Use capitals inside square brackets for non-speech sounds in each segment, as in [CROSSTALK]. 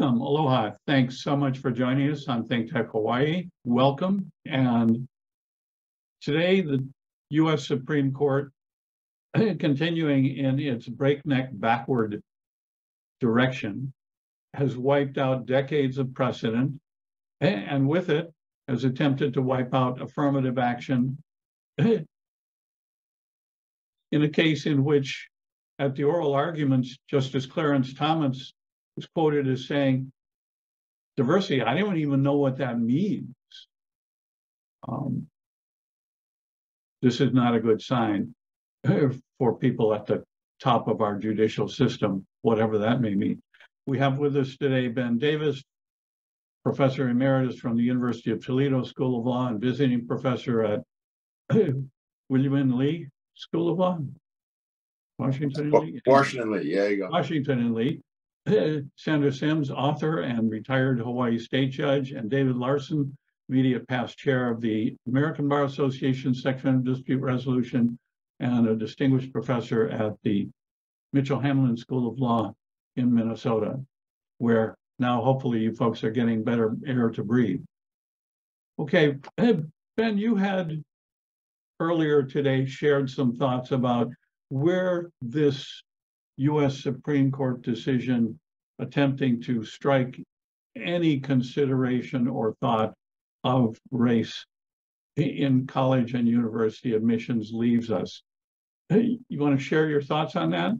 Welcome, aloha. Thanks so much for joining us on Think Tech Hawaii. Welcome. And today, the U.S. Supreme Court, [CLEARS THROAT] continuing in its breakneck backward direction, has wiped out decades of precedent, and with it, has attempted to wipe out affirmative action [CLEARS THROAT] in a case in which, at the oral arguments, Justice Clarence Thomas was quoted as saying, diversity, I don't even know what that means. Um, this is not a good sign for people at the top of our judicial system, whatever that may mean. We have with us today Ben Davis, Professor Emeritus from the University of Toledo School of Law and visiting professor at [CLEARS THROAT] William and Lee School of Law. Washington and Lee? Washington Lee, yeah, you go. Washington and Lee. [LAUGHS] Sandra Simms, author and retired Hawaii State Judge, and David Larson, media past chair of the American Bar Association Section of Dispute Resolution and a distinguished professor at the Mitchell Hamline School of Law in Minnesota, where now hopefully you folks are getting better air to breathe. Okay, [CLEARS THROAT] Ben, you had earlier today shared some thoughts about where this US Supreme Court decision attempting to strike any consideration or thought of race in college and university admissions leaves us. You want to share your thoughts on that?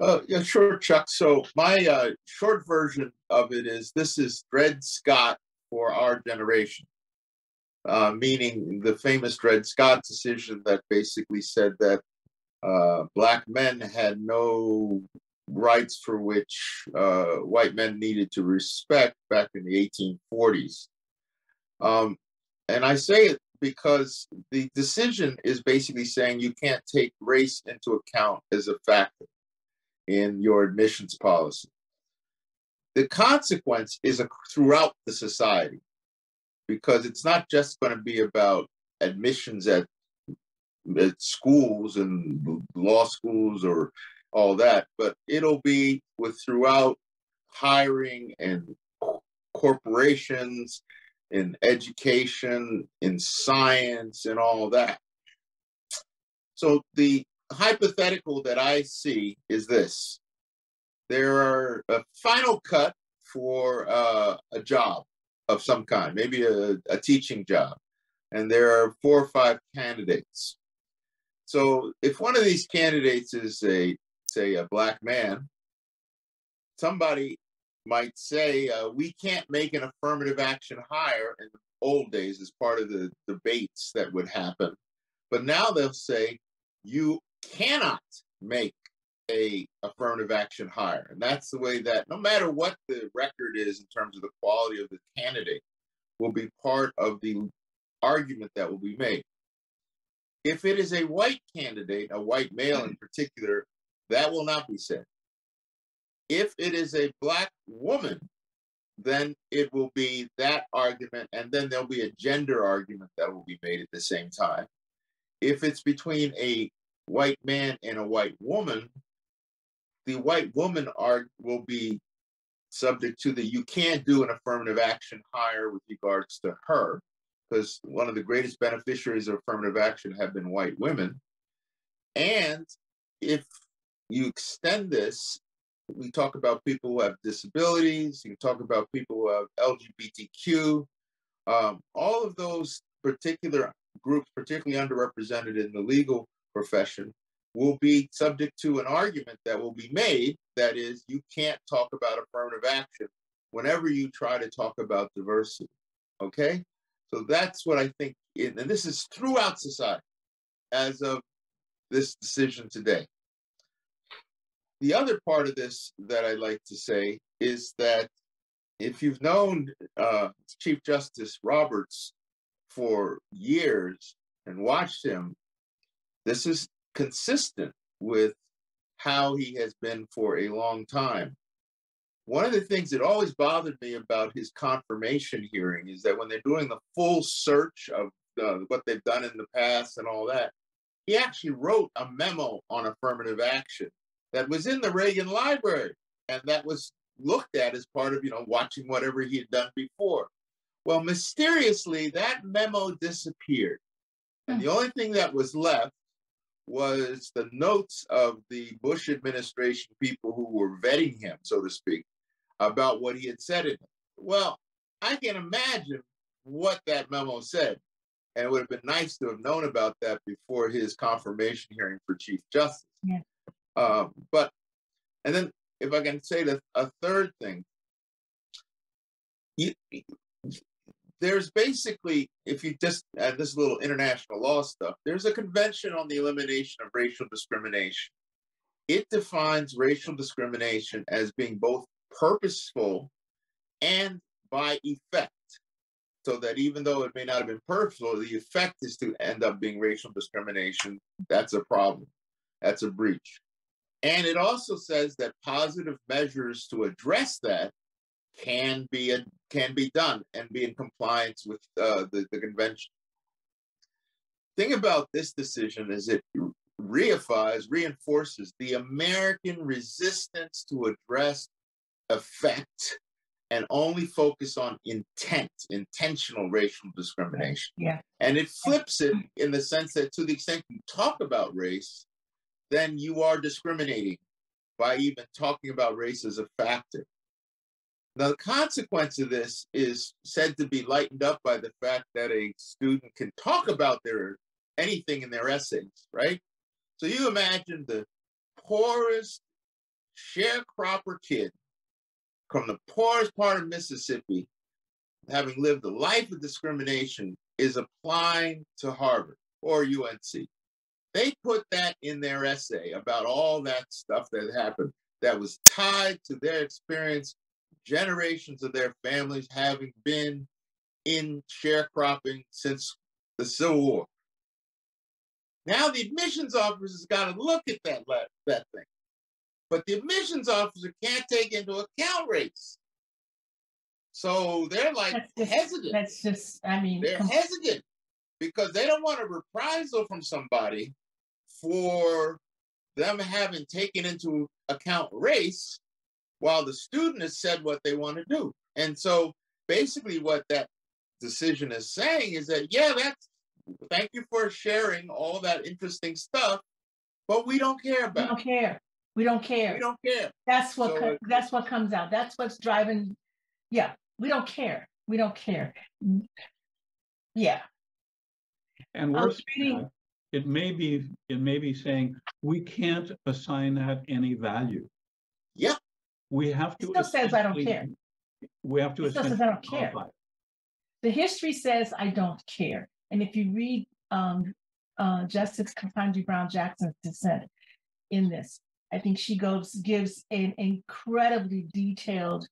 Uh, yeah, sure, Chuck. So my uh, short version of it is this is Dred Scott for our generation, uh, meaning the famous Dred Scott decision that basically said that uh, black men had no rights for which uh, white men needed to respect back in the 1840s. Um, and I say it because the decision is basically saying you can't take race into account as a factor in your admissions policy. The consequence is a, throughout the society because it's not just going to be about admissions at at schools and law schools or all that, but it'll be with throughout hiring and corporations, in education, in science, and all that. So the hypothetical that I see is this. There are a final cut for uh, a job of some kind, maybe a, a teaching job, and there are four or five candidates. So if one of these candidates is a, say, a black man, somebody might say, uh, we can't make an affirmative action hire in the old days as part of the debates that would happen. But now they'll say, you cannot make a affirmative action hire. And that's the way that no matter what the record is in terms of the quality of the candidate will be part of the argument that will be made. If it is a white candidate, a white male in particular, that will not be said. If it is a black woman, then it will be that argument, and then there'll be a gender argument that will be made at the same time. If it's between a white man and a white woman, the white woman are will be subject to the you can't do an affirmative action hire with regards to her because one of the greatest beneficiaries of affirmative action have been white women. And if you extend this, we talk about people who have disabilities, you talk about people who have LGBTQ, um, all of those particular groups, particularly underrepresented in the legal profession, will be subject to an argument that will be made that is, you can't talk about affirmative action whenever you try to talk about diversity. Okay? So that's what I think, and this is throughout society as of this decision today. The other part of this that I'd like to say is that if you've known uh, Chief Justice Roberts for years and watched him, this is consistent with how he has been for a long time. One of the things that always bothered me about his confirmation hearing is that when they're doing the full search of uh, what they've done in the past and all that, he actually wrote a memo on affirmative action that was in the Reagan Library and that was looked at as part of, you know, watching whatever he had done before. Well, mysteriously, that memo disappeared. And the only thing that was left was the notes of the Bush administration people who were vetting him, so to speak, about what he had said in it. Well, I can imagine what that memo said. And it would have been nice to have known about that before his confirmation hearing for Chief Justice. Yeah. Um, but, and then if I can say that a third thing, you, there's basically, if you just add this little international law stuff, there's a convention on the elimination of racial discrimination. It defines racial discrimination as being both purposeful and by effect. So that even though it may not have been purposeful, the effect is to end up being racial discrimination. That's a problem. That's a breach. And it also says that positive measures to address that can be a, can be done and be in compliance with uh, the, the convention. Thing about this decision is it reifies, reinforces the American resistance to address effect and only focus on intent, intentional racial discrimination. Yeah. And it flips it in the sense that to the extent you talk about race, then you are discriminating by even talking about race as a factor. Now, the consequence of this is said to be lightened up by the fact that a student can talk about their anything in their essays, right? So you imagine the poorest sharecropper kid from the poorest part of Mississippi, having lived a life of discrimination, is applying to Harvard or UNC. They put that in their essay about all that stuff that happened that was tied to their experience, generations of their families having been in sharecropping since the Civil War. Now the admissions office has got to look at that, that thing. But the admissions officer can't take into account race. So they're like That's just, hesitant. that's just, I mean, They're hesitant because they don't want a reprisal from somebody for them having taken into account race while the student has said what they want to do. And so basically what that decision is saying is that, yeah, that's thank you for sharing all that interesting stuff, but we don't care about we don't care. We don't care. We don't care. That's what, So co- it- that's what comes out. That's what's driving, yeah, we don't care. We don't care. Yeah, And I worse, was reading- than that, it may be, it may be saying, we can't assign that any value. Yeah. We have to. It still says I don't care. We have to. It still says I don't care. the history says I don't care. And if you read um, uh, Justice Ketanji Brown Jackson's dissent in this, I think she goes gives an incredibly detailed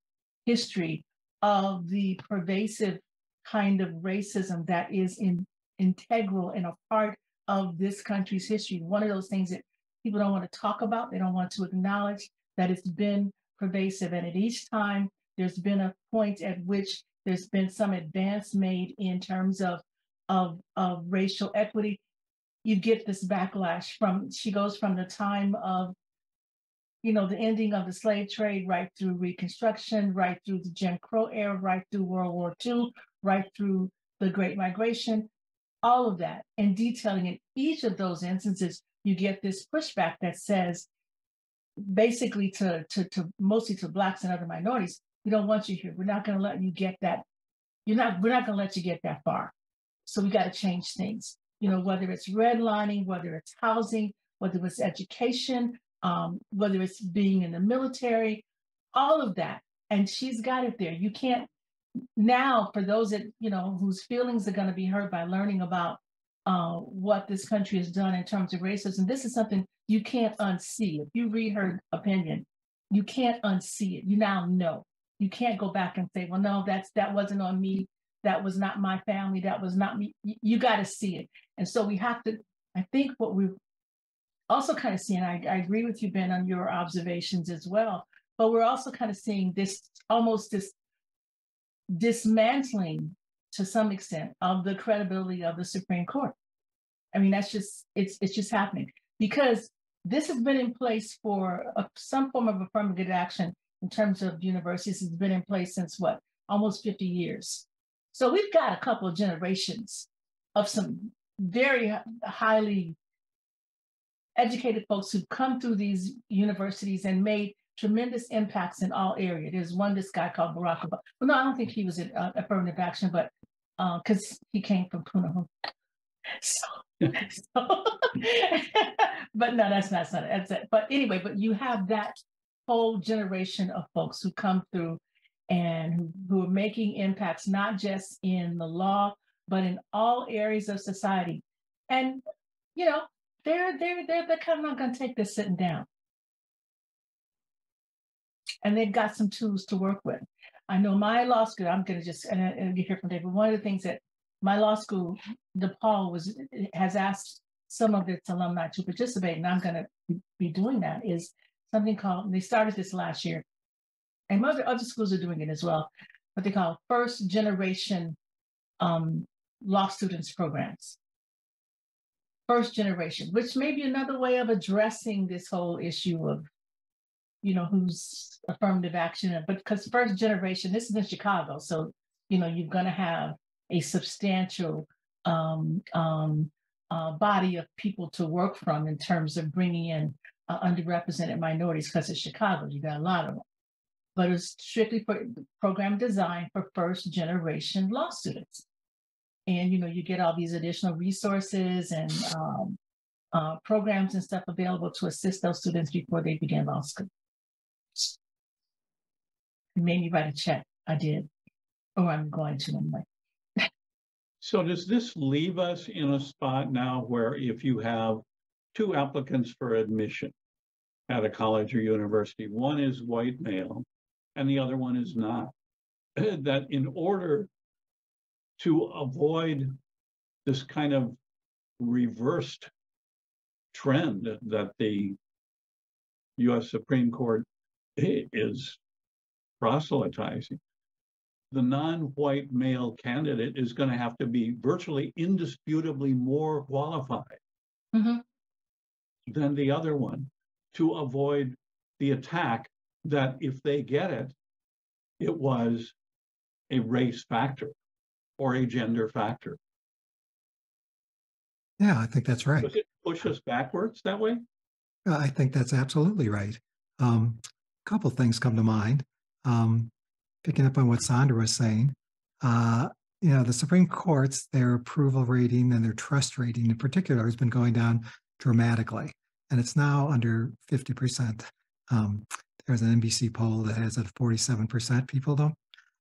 history of the pervasive kind of racism that is in, integral and a part of this country's history. One of those things that people don't want to talk about, they don't want to acknowledge that it's been pervasive. And at each time, there's been a point at which there's been some advance made in terms of, of, of racial equity. You get this backlash from, she goes from the time of, you know, the ending of the slave trade right through Reconstruction, right through the Jim Crow era, right through World War II, right through the Great Migration, all of that, and detailing in each of those instances, you get this pushback that says, basically to, to, to mostly to blacks and other minorities, we don't want you here. We're not going to let you get that. You're not. We're not going to let you get that far. So we got to change things. You know, whether it's redlining, whether it's housing, whether it's education, um, whether it's being in the military, all of that. And she's got it there. You can't now for those that you know whose feelings are going to be hurt by learning about uh, what this country has done in terms of racism. This is something you can't unsee. If you read her opinion, you can't unsee it. You now know. You can't go back and say, "Well, no, that's that wasn't on me. That was not my family. That was not me." You, you got to see it. And so we have to. I think what we're also kind of seeing. I, I agree with you, Ben, on your observations as well. But we're also kind of seeing this almost this dismantling to some extent of the credibility of the Supreme Court. I mean, that's just it's it's just happening because this has been in place for a, some form of affirmative action in terms of universities has been in place since what, almost 50 years. So we've got a couple of generations of some very highly educated folks who've come through these universities and made tremendous impacts in all areas. There's one, this guy called Barack Obama. Well, no, I don't think he was in uh, affirmative action, but because he came from Punahou. So, [LAUGHS] so [LAUGHS] but no, that's not, that's not, that's it. But anyway, but you have that whole generation of folks who come through and who, who are making impacts, not just in the law, but in all areas of society. And, you know, they're, they're, they're, they're kind of not to take this sitting down. And they've got some tools to work with. I know my law school, I'm going to just, and, you hear from David, one of the things that my law school, DePaul was, has asked some of its alumni to participate, and I'm going to be doing that, is something called, they started this last year. And other, other schools are doing it as well, what they call first generation um, law students programs. First generation, which may be another way of addressing this whole issue of, you know, who's affirmative action, but because first generation, this is in Chicago, so, you know, you're gonna have a substantial um, um, uh, body of people to work from in terms of bringing in uh, underrepresented minorities, because it's Chicago, you got a lot of them. But it's strictly for program designed for first generation law students. And, you know, you get all these additional resources and um, uh, programs and stuff available to assist those students before they begin law school. You made me write a check. I did. Or I'm going to anyway. So does this leave us in a spot now where if you have two applicants for admission at a college or university, one is white male and the other one is not, [CLEARS THROAT] that in order to avoid this kind of reversed trend that the US Supreme Court is proselytizing, the non-white male candidate is going to have to be virtually indisputably more qualified Mhm. than the other one to avoid the attack that if they get it, it was a race factor or a gender factor. Yeah, I think that's right. Does it push us backwards that way? I think that's absolutely right. Um, a couple things come to mind. Um, picking up on what Sandra was saying, uh, you know, the Supreme Court's their approval rating and their trust rating in particular has been going down dramatically, and it's now under 50%. Um, there's an NBC poll that has it at 47%. People don't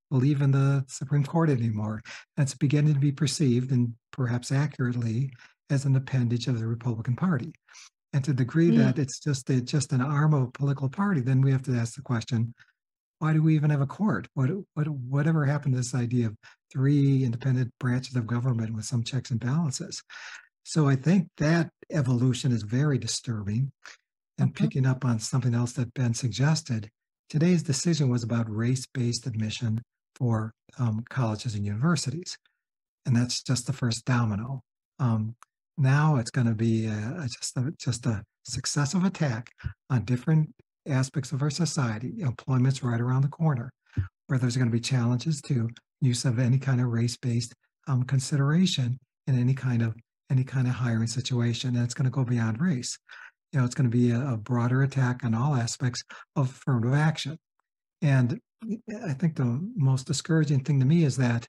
believe in the Supreme Court anymore. That's beginning to be perceived, and perhaps accurately, as an appendage of the Republican Party. And to the degree Mm. that it's just a, just an arm of a political party, then we have to ask the question, why do we even have a court? What what whatever happened to this idea of three independent branches of government with some checks and balances? So I think that evolution is very disturbing. And Mhm. picking up on something else that Ben suggested, today's decision was about race-based admission for um, colleges and universities, and that's just the first domino. Um, now it's going to be a, a- just a, just a successive attack on different aspects of our society. Employment's right around the corner, where there's going to be challenges to use of any kind of race-based um, consideration in any kind of any kind of hiring situation, and it's going to go beyond race. You know, it's going to be a, a broader attack on all aspects of affirmative action. And I think the most discouraging thing to me is that,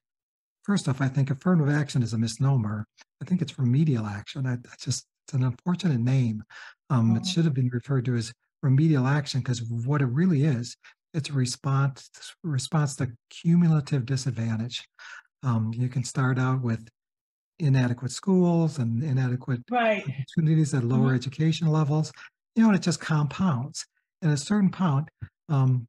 first off, I think affirmative action is a misnomer. I think it's remedial action. I, I just it's an unfortunate name. Um, it Mhm. should have been referred to as remedial action because what it really is, it's a response response to cumulative disadvantage. Um, you can start out with inadequate schools and inadequate Right. opportunities at lower education levels, you know, and it just compounds. At a certain point, um,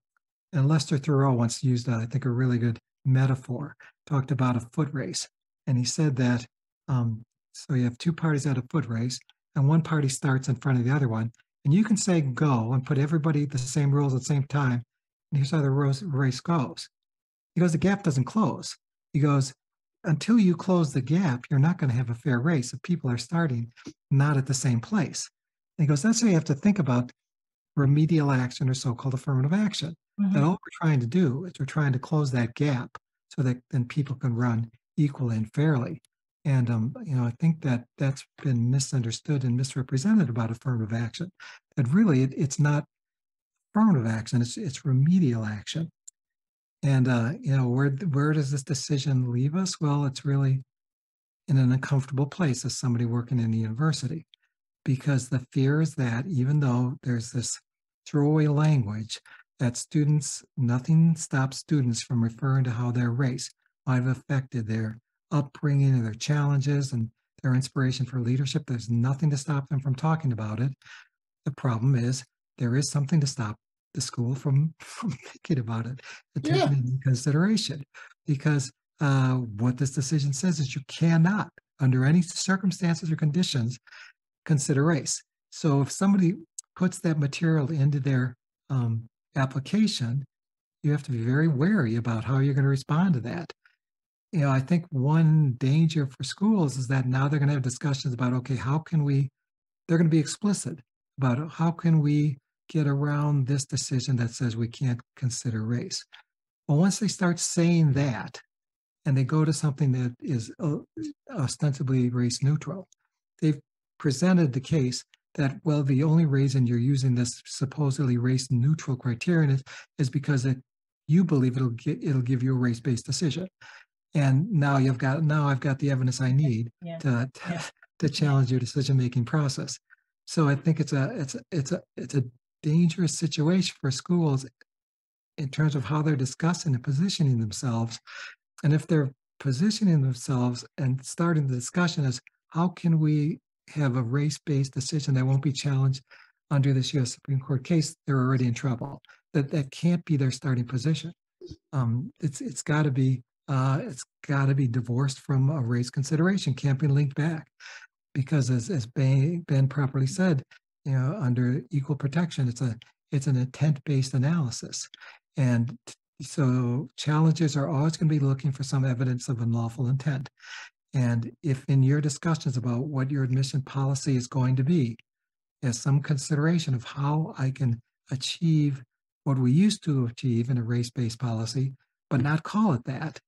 and Lester Thurow once used, I think, a really good metaphor, talked about a foot race. And he said that, um, so you have two parties at a foot race, and one party starts in front of the other one, and you can say go and put everybody the same rules at the same time, and here's how the race goes. He goes, the gap doesn't close. He goes, until you close the gap, you're not going to have a fair race if people are starting not at the same place. And he goes, that's how you have to think about remedial action or so-called affirmative action. that Mhm. all we're trying to do is we're trying to close that gap so that then people can run equally and fairly. And, um, you know, I think that that's been misunderstood and misrepresented about affirmative action. That really, it, it's not affirmative action, it's, it's remedial action. And, uh, you know, where, where does this decision leave us? Well, it's really in an uncomfortable place as somebody working in the university. Because the fear is that even though there's this throwaway language that students, nothing stops students from referring to how their race might have affected their upbringing and their challenges and their inspiration for leadership. There's nothing to stop them from talking about it. The problem is there is something to stop the school from, [LAUGHS] from thinking about it and Yeah. taking it into consideration. Because uh, what this decision says is you cannot, under any circumstances or conditions, consider race. So if somebody puts that material into their um, application, you have to be very wary about how you're going to respond to that. You know, I think one danger for schools is that now they're going to have discussions about, okay, how can we, they're going to be explicit about how can we get around this decision that says we can't consider race. Well, once they start saying that, and they go to something that is uh, ostensibly race neutral, they've presented the case that, well, the only reason you're using this supposedly race neutral criterion is, is because it, you believe it'll get, it'll give you a race-based decision. And now you've got, now I've got the evidence I need Yeah. to, Yeah. [LAUGHS] to challenge your decision-making process. So I think it's a, it's, a it's a, it's a dangerous situation for schools in terms of how they're discussing and positioning themselves. And if they're positioning themselves and starting the discussion as how can we have a race-based decision that won't be challenged under this U.S. Supreme Court case, they're already in trouble. That that can't be their starting position. Um, it's it's got to be uh, it's got to be divorced from a race consideration. Can't be linked back because, as as Ben, ben properly said, you know, under equal protection, it's a it's an intent-based analysis, and so challenges are always going to be looking for some evidence of unlawful intent. And if in your discussions about what your admission policy is going to be, there's some consideration of how I can achieve what we used to achieve in a race-based policy, but not call it that,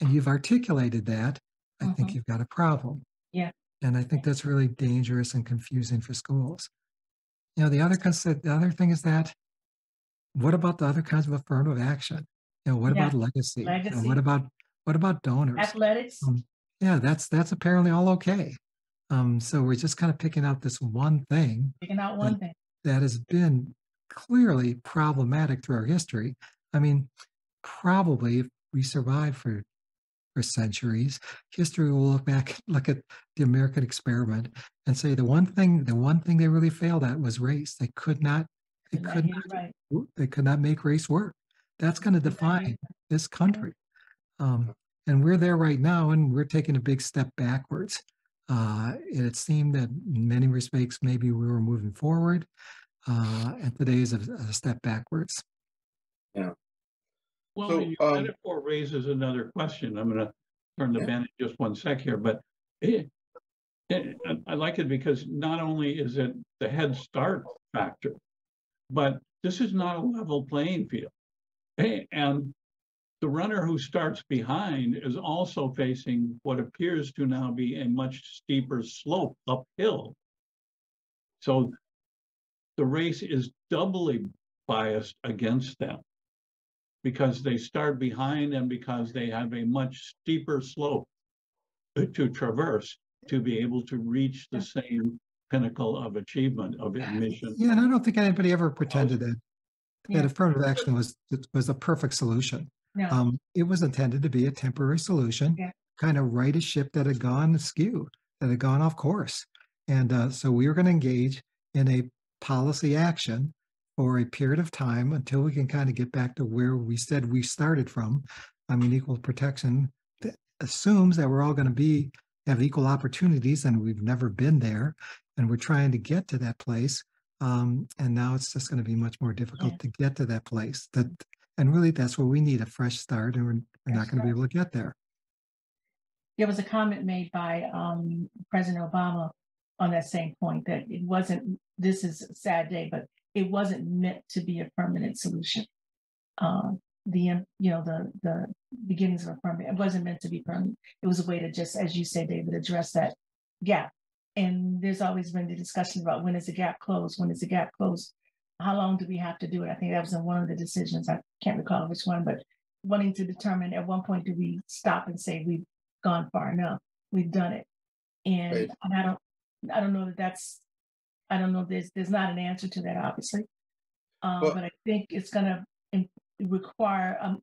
and you've articulated that, I think Mhm. you've got a problem. Yeah. And I think that's really dangerous and confusing for schools. You know, the other concept, the other thing is that what about the other kinds of affirmative action? You know, what Yeah. about legacy? You know, Legacy. what about what about donors? Athletics, Um, yeah, that's that's apparently all okay. Um, so we're just kind of picking out this one thing picking out one thing. that has been clearly problematic through our history. I mean, probably if we survive for for centuries, history will look back, look at the American experiment, and say the one thing, the one thing they really failed at was race. They could not, they could not, Right. they could not make race work. That's going to Did not get define this country. Um, and we're there right now, and we're taking a big step backwards. Uh, it seemed that in many respects, maybe we were moving forward, uh, and today is a, a step backwards. Yeah. Well, So, your um, metaphor raises another question. I'm gonna turn the Yeah. Ben in just one sec here, but it, it- I- I like it because not only is it the head start factor, but this is not a level playing field. Hey, and the runner who starts behind is also facing what appears to now be a much steeper slope uphill. So the race is doubly biased against them because they start behind and because they have a much steeper slope to traverse to be able to reach the same pinnacle of achievement of admission. Yeah, and I don't think anybody ever pretended that that affirmative action was was a perfect solution. No, Um, it was intended to be a temporary solution, Yeah. kind of right a ship that had gone askew, that had gone off course. And uh, so we were going to engage in a policy action for a period of time until we can kind of get back to where we said we started from. I mean, equal protection that assumes that we're all going to be have equal opportunities, and we've never been there, and we're trying to get to that place. Um, and now it's just going to be much more difficult Yeah. to get to that place. That and really, that's where we need a fresh start, and we're, we're not going to be able to get there. there was a comment made by um, President Obama on that same point that it wasn't, this is a sad day, but it wasn't meant to be a permanent solution. uh, the, um, you know, the, the beginnings of a permanent It wasn't meant to be permanent. It was a way to just, as you say, David, address that gap. And there's always been the discussion about when is the gap closed? When is the gap closed? How long do we have to do it? I think that was in one of the decisions. I can't recall which one, but wanting to determine at one point, do we stop and say we've gone far enough? We've done it. And, Right. and I don't, I don't know that that's, I don't know, there's, there's not an answer to that, obviously. Um, Well- but I think it's gonna require, um,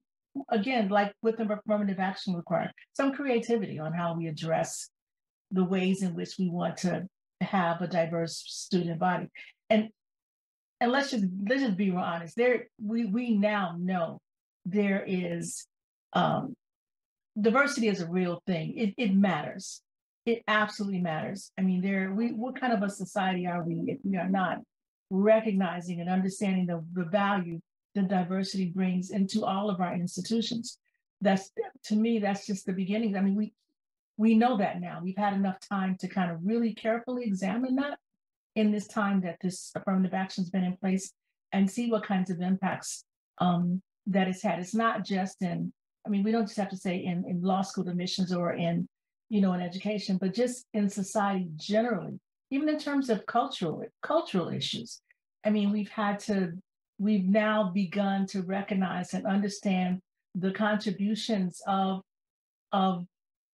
again, like with the affirmative action require some creativity on how we address the ways in which we want to have a diverse student body. And and let's just let's just be real honest. There we we now know there is um diversity is a real thing. It it matters. It absolutely matters. I mean, there we what kind of a society are we if we are not recognizing and understanding the, the value that diversity brings into all of our institutions? That's to me, that's just the beginning. I mean, we we know that now. We've had enough time to kind of really carefully examine that in this time that this affirmative action's been in place and see what kinds of impacts um, that it's had. It's not just in, I mean, we don't just have to say in, in law school admissions or in, you know, in education, but just in society generally, even in terms of cultural cultural issues. I mean, we've had to, we've now begun to recognize and understand the contributions of of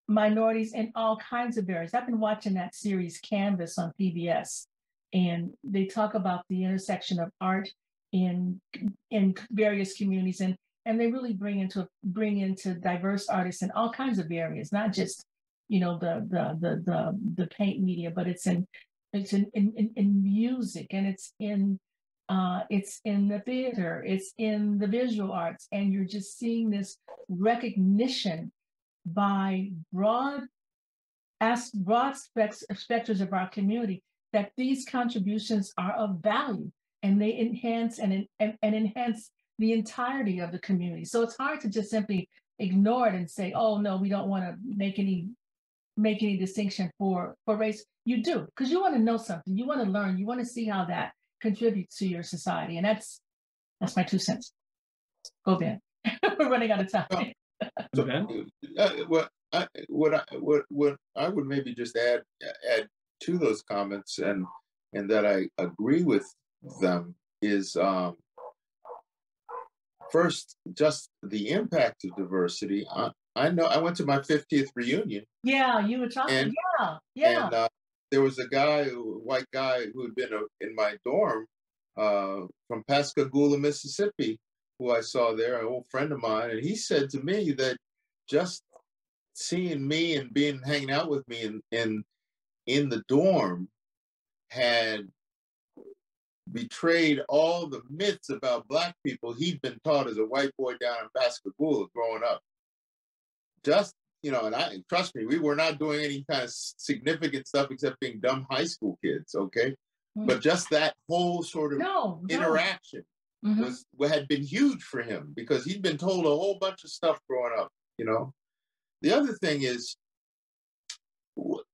minorities in all kinds of areas. I've been watching that series Canvas on PBS, and they talk about the intersection of art in in various communities, and and they really bring into bring into diverse artists in all kinds of areas, not just you know the the the the, the paint media, but it's in it's in in, in, music and it's in uh, it's in the theater, it's in the visual arts, and you're just seeing this recognition by broad as broad specs, specters of our community that these contributions are of value and they enhance and, and, and enhance the entirety of the community. So it's hard to just simply ignore it and say, oh no, we don't want to make any make any distinction for for race. You do, because you want to know something, you want to learn, you want to see how that contributes to your society. And that's that's my two cents. Go Ben. [LAUGHS] We're running out of time. So, Ben? uh, what I, what I, what, what I would maybe just add, add to those comments and, and that I agree with them is, um, first, just the impact of diversity. I, I know, I went to my fiftieth reunion Yeah, you were talking. And- yeah, yeah. and, uh, there was a guy, a white guy who had been uh, in my dorm, uh, from Pascagoula, Mississippi, who I saw there, an old friend of mine, and he said to me that just seeing me and being hanging out with me in in in the dorm had betrayed all the myths about black people he'd been taught as a white boy down in Pascagoula growing up. Just you know, and I trust me, we were not doing any kind of significant stuff except being dumb high school kids, okay? Mm. But just that whole sort of no, no. interaction Mhm. was what had been huge for him because he'd been told a whole bunch of stuff growing up, you know. The other thing is,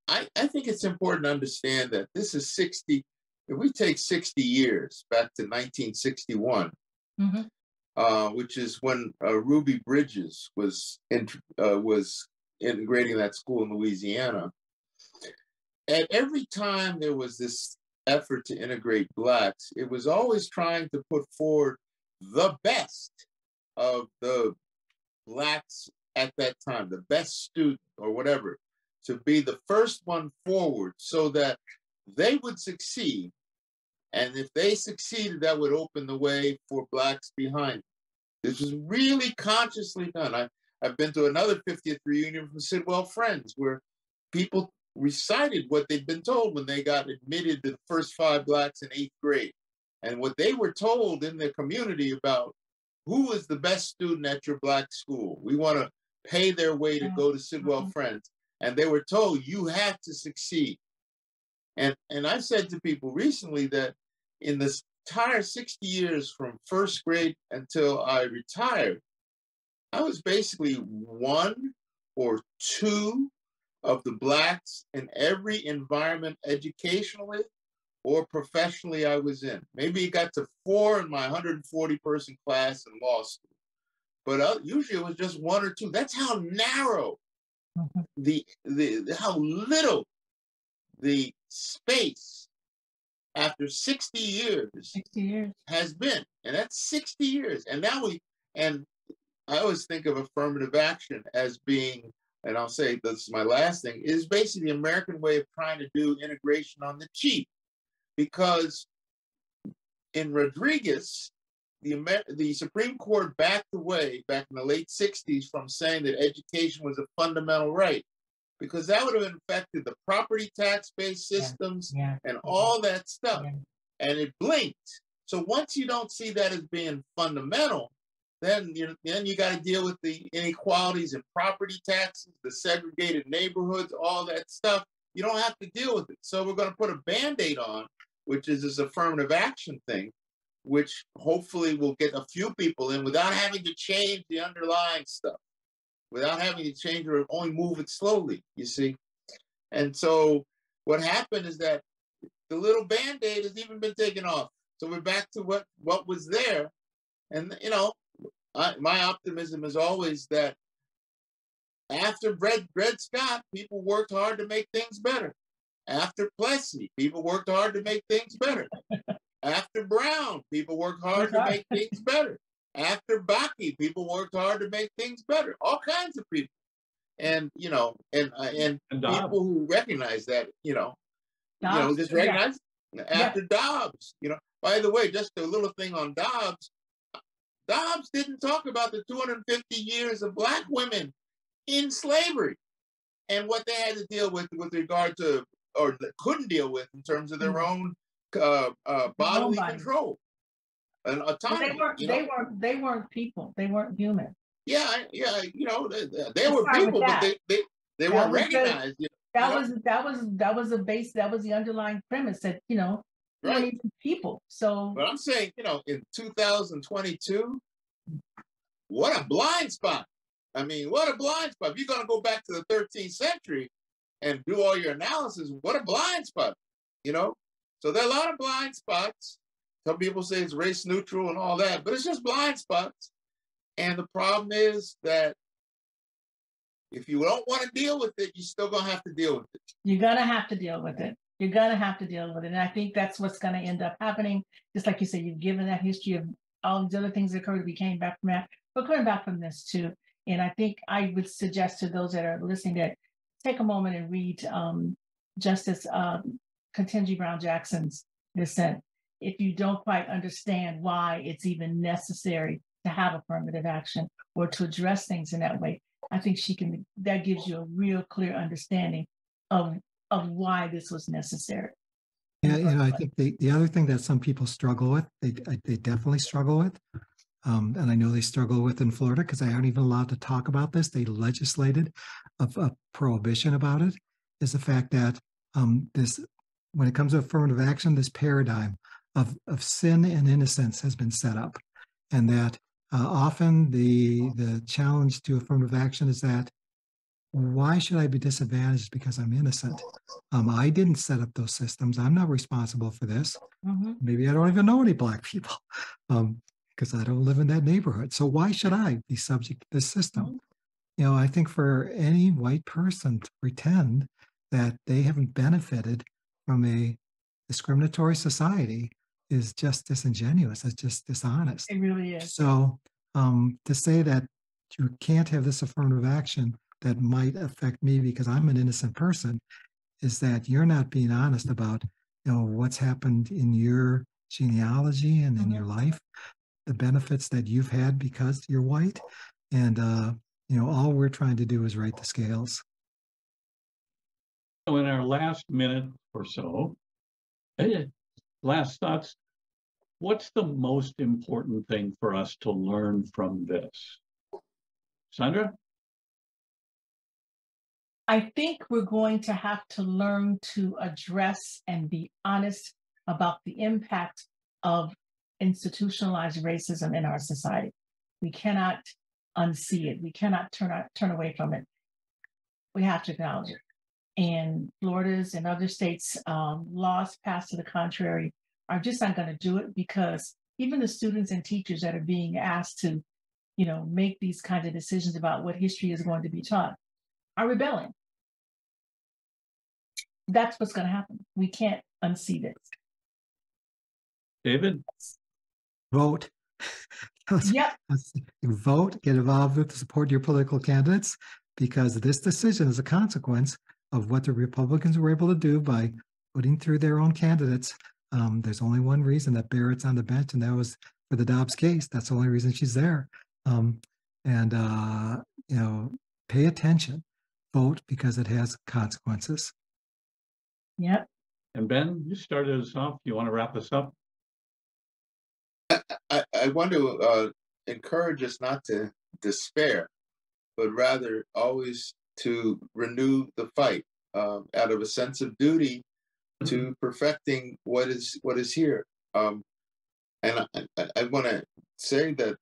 I, I think it's important to understand that this is 60, if we take 60 years back to 1961, Mhm. uh, which is when uh, Ruby Bridges was in, uh, was integrating that school in Louisiana. At every time there was this effort to integrate blacks, it was always trying to put forward the best of the blacks at that time, the best student or whatever, to be the first one forward so that they would succeed. And if they succeeded, that would open the way for blacks behind. This was really consciously done. I, I've been to another 50th reunion from Sidwell Friends where people recited what they'd been told when they got admitted to the first five blacks in eighth grade and what they were told in their community about who is the best student at your black school. We want to pay their way to go to Sidwell Mhm. Friends. And they were told you have to succeed. And and I said to people recently that in this entire 60 years from first grade until I retired, I was basically one or two of the blacks in every environment educationally or professionally I was in. Maybe it got to four in my 140 person class in law school. but uh, usually it was just one or two. That's how narrow Mhm. the, the how little the space after 60 years Sixty years. has been, and that's 60 years. And now we, and I always think of affirmative action as being, and I'll say this is my last thing, is basically the American way of trying to do integration on the cheap. Because in Rodriguez, the, the Supreme Court backed away back in the late 60s from saying that education was a fundamental right, because that would have affected the property tax based Yeah. systems Yeah. and all that stuff yeah. and it blinked. So once you don't see that as being fundamental, then you then you got to deal with the inequalities in property taxes, the segregated neighborhoods, all that stuff. You don't have to deal with it. So we're going to put a band-aid on, which is this affirmative action thing, which hopefully will get a few people in without having to change the underlying stuff, without having to change or only move it slowly, you see. And so what happened is that the little band-aid has even been taken off. So we're back to what what was there. And you know, I, my optimism is always that after Dred, Dred Scott, people worked hard to make things better. After Plessy, people worked hard to make things better. After Brown, people worked hard to make things better. After Bakke, people worked hard to make things better. All kinds of people, and you know, and uh, and And people who recognize that, you know, you know, Dobbs, just yeah. recognize after Dobbs. You know, by the way, just a little thing on Dobbs. Dobbs didn't talk about the 250 years of black women in slavery and what they had to deal with with regard to, or couldn't deal with in terms of their Mhm. own uh, uh, bodily bodies. control and But autonomy. they weren't. you They weren't. They weren't people. They weren't human. yeah, yeah, you know, they, they- were people, but they they, they That weren't was the- recognized. you That know? was that was that was a base. That was the underlying premise that you know Right. people. So But I'm saying, you know, in 2022, what a blind spot. I mean, what a blind spot. If you're going to go back to the 13th century and do all your analysis, what a blind spot, you know? So there are a lot of blind spots. Some people say it's race neutral and all that, but it's just blind spots. And the problem is that if you don't want to deal with it, you're still going to have to deal with it. you're gonna have to deal with it. You're gonna have to deal with it, and I think that's what's gonna end up happening. Just like you said, you've given that history of all these other things that occurred. We came back from that. We're coming back from this too. And I think I would suggest to those that are listening that take a moment and read um, Justice um, Ketanji Brown Jackson's dissent. If you don't quite understand why it's even necessary to have affirmative action or to address things in that way, I think she can. That gives you a real clear understanding of of why this was necessary. Yeah, you know, I think the, the other thing that some people struggle with, they, they definitely struggle with, um, and I know they struggle with in Florida because they aren't even allowed to talk about this. They legislated a, a prohibition about it. Is the fact that um, this, when it comes to affirmative action, this paradigm of of sin and innocence has been set up, and that uh, often the the challenge to affirmative action is that why should I be disadvantaged because I'm innocent? Um, I didn't set up those systems. I'm not responsible for this. Mhm. Maybe I don't even know any black people [LAUGHS] um, because I don't live in that neighborhood. So why should I be subject to this system? You know, I think for any white person to pretend that they haven't benefited from a discriminatory society is just disingenuous. It's just dishonest. It really is. So um, to say that you can't have this affirmative action that might affect me because I'm an innocent person is that you're not being honest about you know what's happened in your genealogy and in Mhm. your life, the benefits that you've had because you're white, and uh, you know all we're trying to do is right the scales. So in our last minute or so, last thoughts, what's the most important thing for us to learn from this? Sandra? I think we're going to have to learn to address and be honest about the impact of institutionalized racism in our society. We cannot unsee it. We cannot turn turn away from it. We have to acknowledge it. And Florida's and other states' um, laws passed to the contrary are just not going to do it because even the students and teachers that are being asked to you know, make these kinds of decisions about what history is going to be taught are rebelling. That's what's going to happen. We can't unsee this. David, Vote. [LAUGHS] Yep. Vote, get involved with, the support your political candidates, because this decision is a consequence of what the Republicans were able to do by putting through their own candidates. Um, there's only one reason that Barrett's on the bench, and that was for the Dobbs case. That's the only reason she's there. Um, and, uh, you know, pay attention, vote because it has consequences. Yep. and Ben, you started us off. You want to wrap us up? I, I want to uh, encourage us not to despair, but rather always to renew the fight um, out of a sense of duty to perfecting what is what is here. Um, and I, I, I want to say that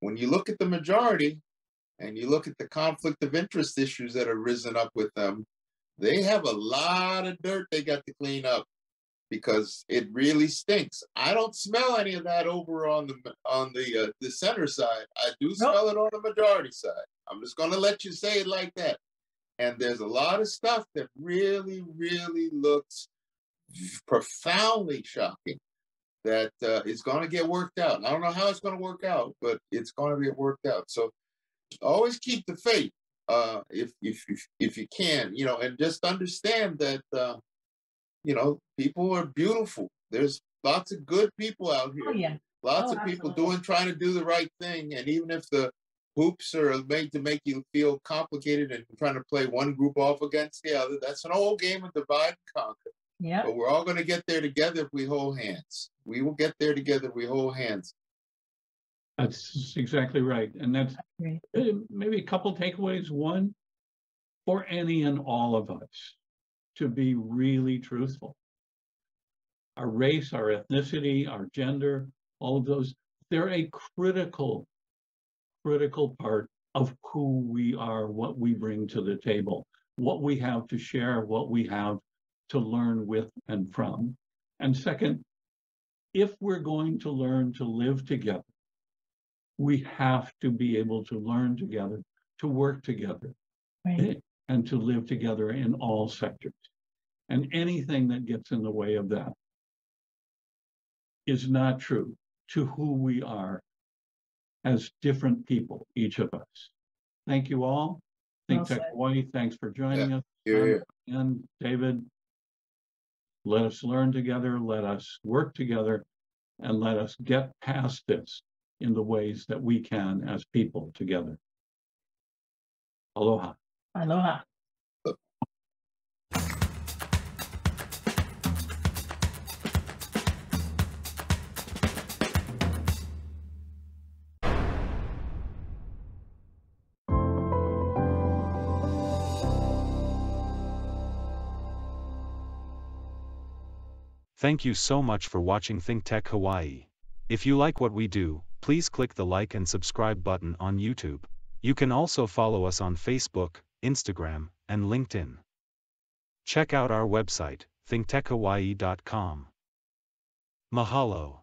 when you look at the majority and you look at the conflict of interest issues that have risen up with them, they have a lot of dirt they got to clean up because it really stinks. I don't smell any of that over on the on the uh, the center side. I do smell it on the majority side. I'm just going to let you say it like that. And there's a lot of stuff that really, really looks profoundly shocking that uh, it's going to get worked out. I don't know how it's going to work out, but it's going to get worked out. So always keep the faith uh, if, if if if you can, you know, and just understand that uh, you know people are beautiful. There's lots of good people out here. Oh, yeah. Lots Oh, of people absolutely. doing trying to do the right thing, and even if the hoops are made to make you feel complicated and trying to play one group off against the other, that's an old game of divide and conquer. Yeah. But we're all going to get there together if we hold hands. We will get there together if we hold hands. That's exactly right. And that's Agree. uh, maybe a couple takeaways. One, for any and all of us to be really truthful. Our race, our ethnicity, our gender, all of those, they're a critical, critical part of who we are, what we bring to the table, what we have to share, what we have to learn with and from. And second, if we're going to learn to live together, we have to be able to learn together, to work together, Right. Eh, and to live together in all sectors. And anything that gets in the way of that is not true to who we are as different people, each of us. Thank you all. Think Well Tech said. Hawaii, thanks for joining us. Here, Um, And David, let us learn together, let us work together, and let us get past this in the ways that we can as people together. Aloha. Aloha. Thank you so much for watching ThinkTech Hawaii. If you like what we do, please click the like and subscribe button on YouTube. You can also follow us on Facebook, Instagram, and LinkedIn. Check out our website, thinktechhawaii.com. Mahalo.